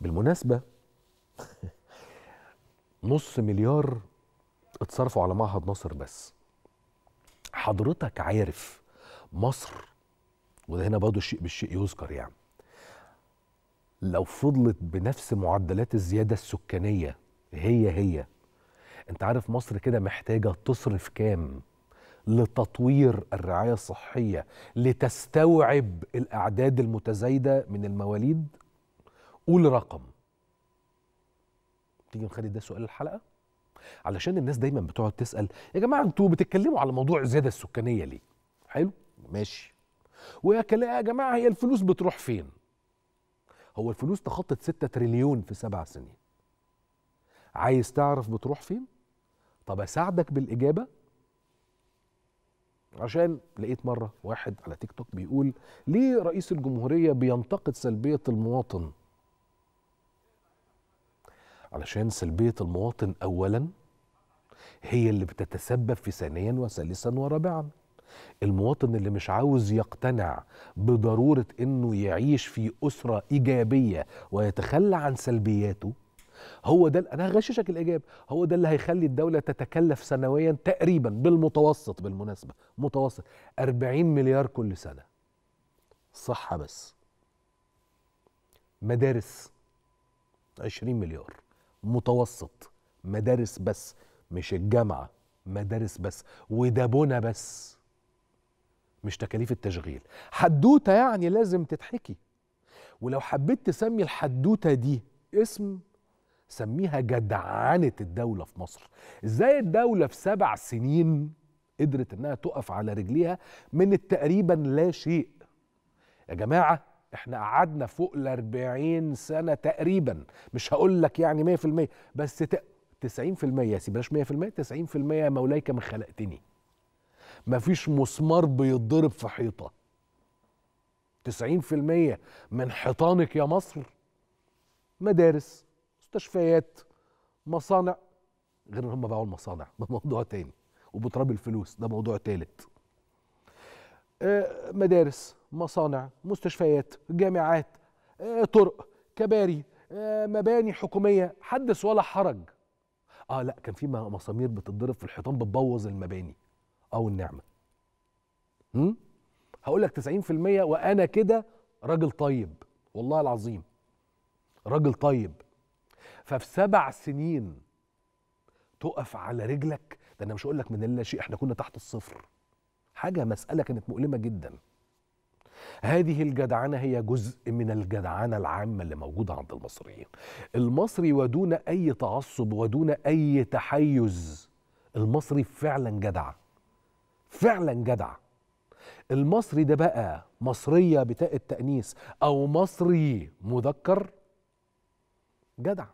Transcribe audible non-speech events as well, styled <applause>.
بالمناسبة <laughs> نص مليار اتصرفوا على معهد ناصر بس. حضرتك عارف مصر وده هنا برضه الشيء بالشيء يذكر يعني. لو فضلت بنفس معدلات الزيادة السكانية هي هي انت عارف مصر كده محتاجة تصرف كام؟ لتطوير الرعاية الصحية لتستوعب الأعداد المتزايدة من المواليد؟ قول رقم. تيجي نخلي ده سؤال الحلقة؟ علشان الناس دايما بتقعد تسأل يا جماعة أنتوا بتتكلموا على موضوع الزيادة السكانية ليه؟ حلو؟ ماشي. ويا يا جماعة هي الفلوس بتروح فين؟ هو الفلوس تخطت 6 تريليون في سبع سنين. عايز تعرف بتروح فين؟ طب أساعدك بالإجابة؟ عشان لقيت مرة واحد على تيك توك بيقول ليه رئيس الجمهورية بينتقد سلبية المواطن؟ علشان سلبية المواطن اولا هي اللي بتتسبب في ثانيا وثالثا ورابعا. المواطن اللي مش عاوز يقتنع بضرورة إنه يعيش في أسرة إيجابية ويتخلى عن سلبياته هو ده أنا هغششك الاجابه هو ده اللي هيخلي الدولة تتكلف سنويا تقريبا بالمتوسط بالمناسبة متوسط 40 مليار كل سنة. صحة بس. مدارس 20 مليار. متوسط مدارس بس مش الجامعة مدارس بس وده بنا بس مش تكاليف التشغيل. حدوتة يعني لازم تتحكي. ولو حبيت تسمي الحدوتة دي اسم سميها جدعنة الدولة في مصر. إزاي الدولة في سبع سنين قدرت إنها تقف على رجليها؟ من التقريبا لا شيء. يا جماعة إحنا قعدنا فوق ال 40 سنة تقريبا. مش هقول لك يعني 100% بس ت... 90% يا سيدي بلاش 100% 90% يا مولاي كما خلقتني. مفيش مسمار بيتضرب في حيطة. 90% من حيطانك يا مصر. مدارس مستشفيات مصانع. غير إن هم باعوا المصانع ده موضوع تاني. وبتراب الفلوس ده موضوع تالت. آه، مدارس. مصانع مستشفيات جامعات آه، طرق كباري آه، مباني حكومية حدث ولا حرج. آه لا كان في مسامير بتتضرب في الحيطان بتبوظ المباني أو النعمة. هم؟ هقول لك 90% وأنا كده راجل طيب والله العظيم. راجل طيب. ففي سبع سنين تقف على رجلك ده أنا مش هقول لك من اللا شيء إحنا كنا تحت الصفر. حاجة مسألة كانت مؤلمة جدا. هذه الجدعنة هي جزء من الجدعنة العامة اللي موجودة عند المصريين. المصري ودون أي تعصب ودون أي تحيز المصري فعلا جدع. فعلا جدع. المصري ده بقى مصرية بتاء التانيث أو مصري مذكر؟ جدع.